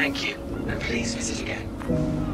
Thank you, and please visit again.